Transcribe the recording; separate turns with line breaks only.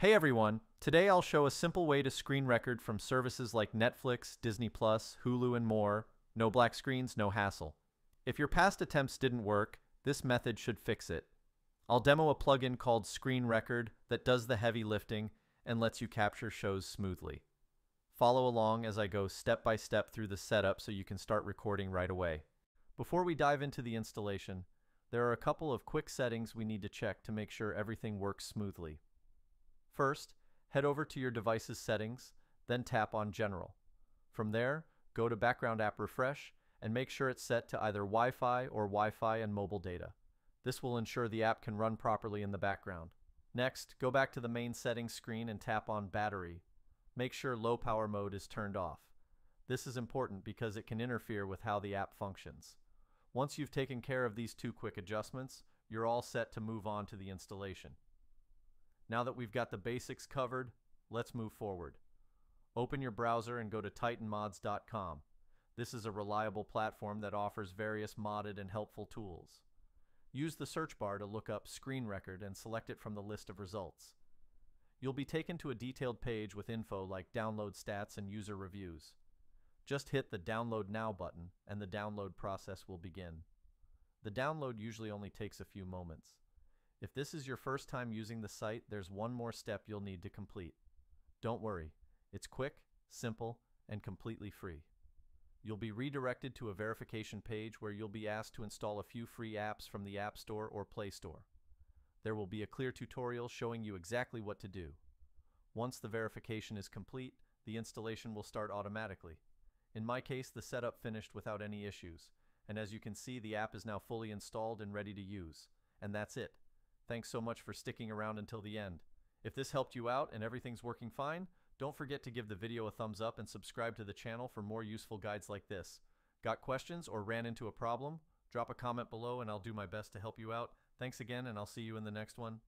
Hey everyone, today I'll show a simple way to screen record from services like Netflix, Disney Plus, Hulu, and more. No black screens, no hassle. If your past attempts didn't work, this method should fix it. I'll demo a plugin called Screen Record that does the heavy lifting and lets you capture shows smoothly. Follow along as I go step by step through the setup so you can start recording right away. Before we dive into the installation, there are a couple of quick settings we need to check to make sure everything works smoothly. First, head over to your device's settings, then tap on General. From there, go to Background App Refresh and make sure it's set to either Wi-Fi or Wi-Fi and mobile data. This will ensure the app can run properly in the background. Next, go back to the main settings screen and tap on Battery. Make sure low power mode is turned off. This is important because it can interfere with how the app functions. Once you've taken care of these two quick adjustments, you're all set to move on to the installation. Now that we've got the basics covered, let's move forward. Open your browser and go to titanmods.com. This is a reliable platform that offers various modded and helpful tools. Use the search bar to look up Screen Record and select it from the list of results. You'll be taken to a detailed page with info like download stats and user reviews. Just hit the Download Now button and the download process will begin. The download usually only takes a few moments. If this is your first time using the site, there's one more step you'll need to complete. Don't worry, it's quick, simple, and completely free. You'll be redirected to a verification page where you'll be asked to install a few free apps from the App Store or Play Store. There will be a clear tutorial showing you exactly what to do. Once the verification is complete, the installation will start automatically. In my case, the setup finished without any issues, and as you can see, the app is now fully installed and ready to use. And that's it. Thanks so much for sticking around until the end. If this helped you out and everything's working fine, don't forget to give the video a thumbs up and subscribe to the channel for more useful guides like this. Got questions or ran into a problem? Drop a comment below and I'll do my best to help you out. Thanks again and I'll see you in the next one.